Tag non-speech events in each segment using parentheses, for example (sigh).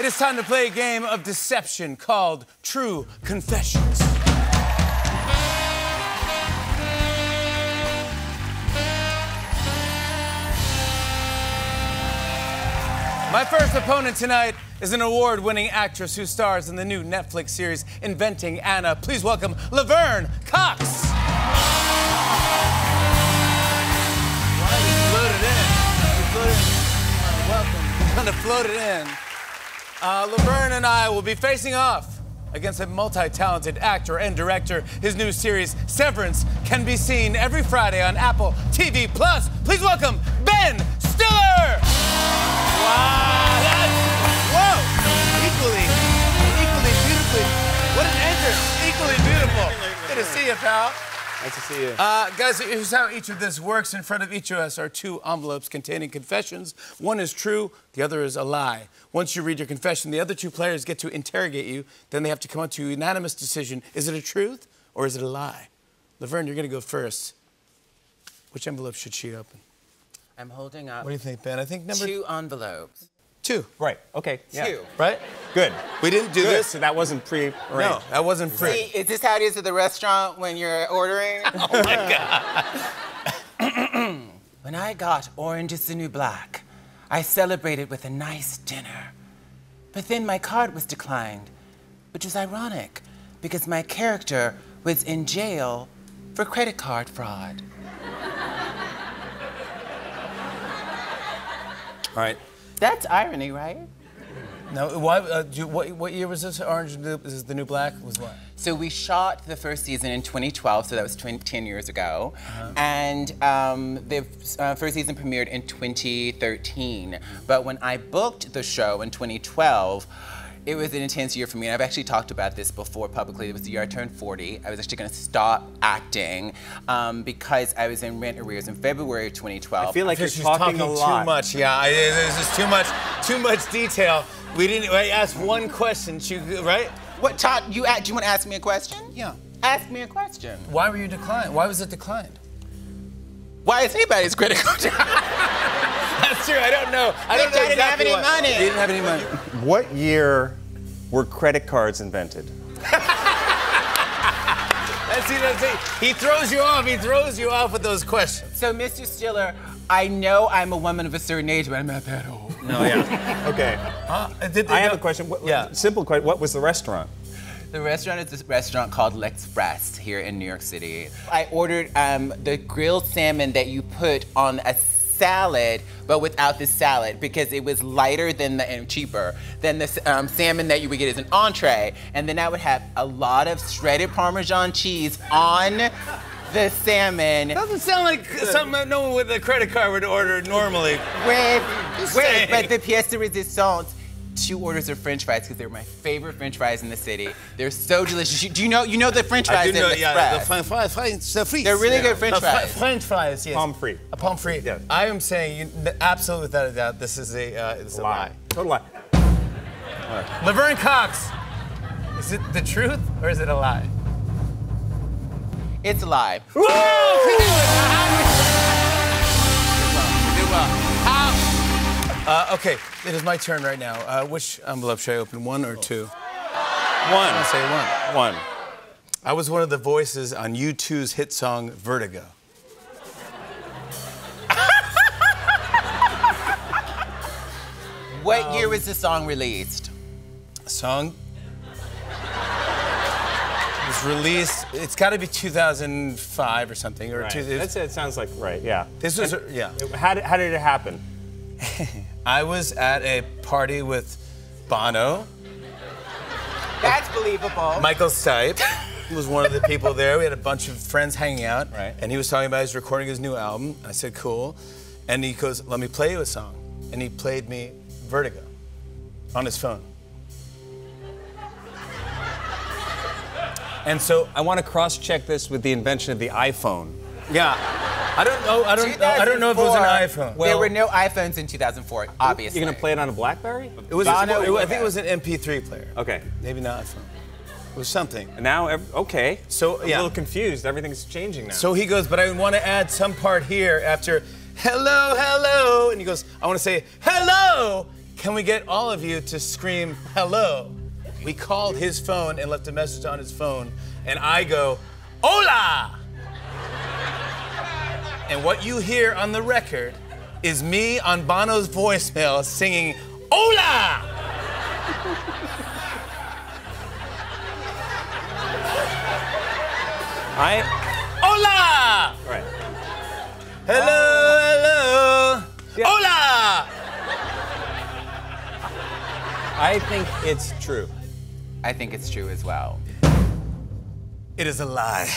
It is time to play a game of deception called True Confessions. My first opponent tonight is an award winning actress who stars in the new Netflix series Inventing Anna. Please welcome Laverne Cox. Float it in. It in. Welcome. Gonna float it in. Uh, Laverne and I will be facing off against a multi-talented actor and director. His new series, Severance, can be seen every Friday on Apple TV Plus. Please welcome Ben Stiller. Wow, that's whoa, equally, equally beautifully. What an entrance! Equally beautiful. Good to see you, pal. Nice to see you. Uh, guys, here's how each of this works. In front of each of us are two envelopes containing confessions. One is true, the other is a lie. Once you read your confession, the other two players get to interrogate you. Then they have to come up to a unanimous decision. Is it a truth or is it a lie? Laverne, you're going to go first. Which envelope should she open? I'm holding up What do you think, Ben? I think number two envelopes. Two. right. Okay. Yeah. Two. Right? Good. We didn't do Good. this. So that wasn't pre-arranged. No, that wasn't free. See, is this how it is at the restaurant when you're ordering? (laughs) oh my God. (clears throat) when I got Orange is the New Black, I celebrated with a nice dinner. But then my card was declined, which was ironic because my character was in jail for credit card fraud. All right. That's irony, right? No, why, uh, you, what, what year was this? Orange is the- New Black? Was what? So we shot the first season in 2012, so that was 20, 10 years ago. And um, the uh, first season premiered in 2013. But when I booked the show in 2012, it was an intense year for me. And I've actually talked about this before publicly. It was the year I turned 40. I was actually going to stop acting um, because I was in rent arrears in February of 2012. I feel like you're She's talking, a lot. too much. Yeah, I, there's just too much, too much detail. We didn't. I asked one question. She, right? what Todd, you, do you want to ask me a question? Yeah. Ask me a question. Why were you declined? Why was it declined? Why is anybody's credit card? (laughs) That's true. I don't know. I don't know I didn't have any why. money. You didn't have any money. What year were credit cards invented? (laughs) That's, see, that's it. He throws you off. He throws you off with those questions. So, Mr. Stiller, I know I'm a woman of a certain age, but I'm not that old. No. Yeah. okay. Uh, did they I have a question. What, Yeah. Simple question. What was the restaurant? The restaurant is this restaurant called L'Express here in New York City. I ordered um, the grilled salmon that you put on a salad, but without the salad because it was lighter than the and cheaper than the um, salmon that you would get as an entree. And then I would have a lot of shredded Parmesan cheese on the salmon Doesn't sound like something that no one with a credit card would order normally. with, with but the pièce de résistance. Two orders of French fries because they're my favorite French fries in the city. They're so delicious. You- Do you know you know the French fries I do know, the yeah, the French fries, French, the frites. They're really yeah. good French The fr- fries. French fries, yes. Pommes frites. A pomme frite. Yeah. I am saying, you, absolutely without a doubt, this is a, uh, it's a lie. Total lie. Laverne Cox, is it the truth or is it a lie? It's a lie. Did Uh, okay, it is my turn right now. Uh, which envelope should I open, one or two? One. I'll say one. One. I was one of the voices on U2's hit song Vertigo. What year was the song released? song was released. It's got to be 2005 or something, or Right. two, it. Sounds like right. Yeah. this was yeah. How did, how did it happen? (laughs) I was at a party with Bono, That's believable. Michael Stipe was one of the people there. We had a bunch of friends hanging out, Right. and he was talking about he's recording his new album. I said, "Cool," and he goes, "Let me play you a song," and he played me Vertigo on his phone. And so I want to cross-check this with the invention of the iPhone. Yeah. I don't know. I don't. know I don't know if it was an 2004, iPhone. there were no iPhones in 2004, obviously. You're gonna play it on a BlackBerry? It was. Bono it- I think it was an MP3 player. Okay. Maybe not iPhone. It was something. And now, okay. So, I'm yeah. a little confused. Everything's changing now. So he goes, but I want to add some part here after hello, hello, and he goes, I want to say hello. can we get all of you to scream hello? We called his phone and left a message on his phone, and I go, hola! And what you hear on the record is me on Bono's voicemail singing, hola! I. Hola! All right. Hello, hello. Yeah. Hola! I think it's true. I think it's true as well. It is a lie.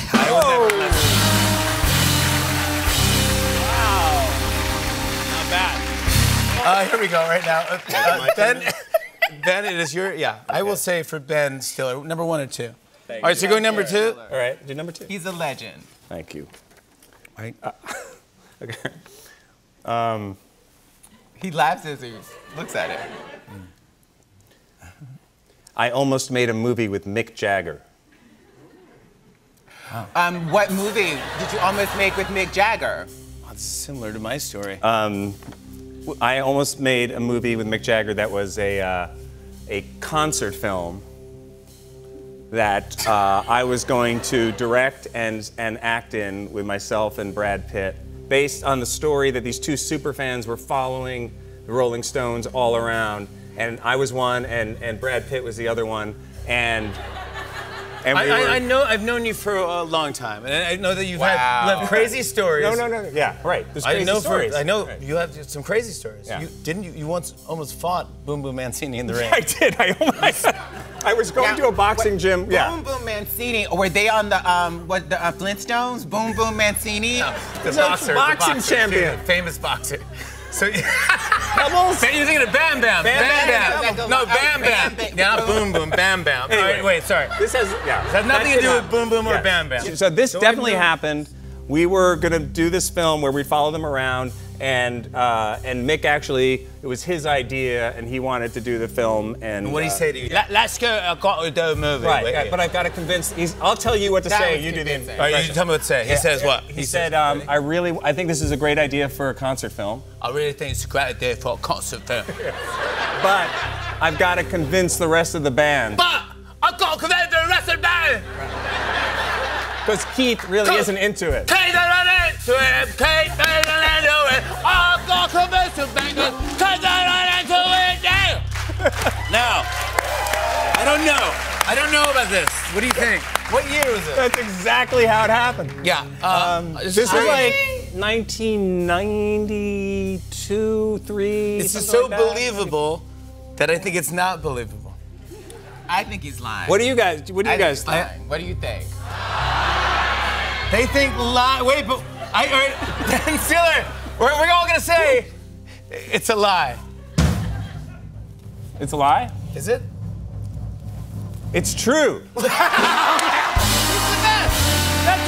Uh, here we go right now. Uh, uh, ben, (laughs) Ben, it is your, yeah. I will say for Ben Stiller, number one or two. All right, so you're going number two? All right, do number two. He's a legend. Thank you. Right. (laughs) Okay. He laughs as he looks at it. I almost made a movie with Mick Jagger. Um, what movie did you almost make with Mick Jagger? It's similar to my story. I almost made a movie with Mick Jagger that was a, uh, a concert film that uh, I was going to direct and, and act in with myself and Brad Pitt, based on the story that these two super fans were following the Rolling Stones all around. And I was one, and, and Brad Pitt was the other one. And, and I, we were. I, I know I've known you for a long time, and I know that you've Wow. had you have crazy (laughs) stories. no, no, no, no. Yeah, right. There's I crazy know stories. for I know Right. you have some crazy stories. Yeah. You, didn't you? You once almost fought Boom Boom Mancini in the (laughs) ring. I did. I almost. (laughs) I was going to a boxing What- gym. Yeah. Boom Boom Mancini. Were they on the um what the uh, Flintstones? Boom Boom Mancini. The No, boxer, the boxing boxer, champion. famous boxer. So (laughs) Pebbles? you're thinking of Bam Bam, Bam Bam Bam. Bam. Bam No, Bam. Bam Bam. Bam Bam. Yeah, not Boom Boom, Bam Bam. All right, wait, sorry. This has yeah. It has nothing to did do with happen. Boom Boom or Yes. Bam Bam. So this So definitely happened. We were gonna do this film where we follow them around, and uh, and Mick actually it was his idea, and he wanted to do the film. And What do you uh, say to you? Let, us go. I've got to do a movie. Right, with yeah, but I've got to convince. He's, I'll tell you what to That say. You do the. convincing. All right, you impression. tell me what to say. He says what? He said, um, "I really, I think this is a great idea for a concert film, I really think it's a great idea for a concert film. (laughs) but I've got to convince the rest of the band but I've got to convince the rest of the band. because Keith really isn't into it." Kate, I'm not into it. Kate, Now, I don't know. I don't know about this. What do you think? What year was it? That's exactly how it happened. Yeah. Uh, This was like 1992, three. This is so like that. believable that I think it's not believable. I think he's lying. What do you guys? What do you think guys he's think? What do you think? They think lie. Wait, but I. All right, (laughs) Ben Stiller. We're, we're all gonna say it's a lie. It's a lie. Is it? It's true. (laughs) That's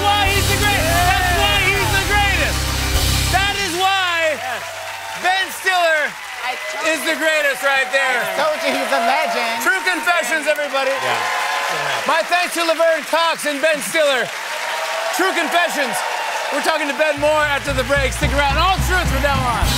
why he's the greatest. That's why he's the greatest. That is why Ben Stiller is the greatest right there. Told you he's a legend. True confessions, everybody. My thanks to Laverne Cox and Ben Stiller. True confessions. We're talking to Ben more after the break. Stick around. All truth from now on. Hey,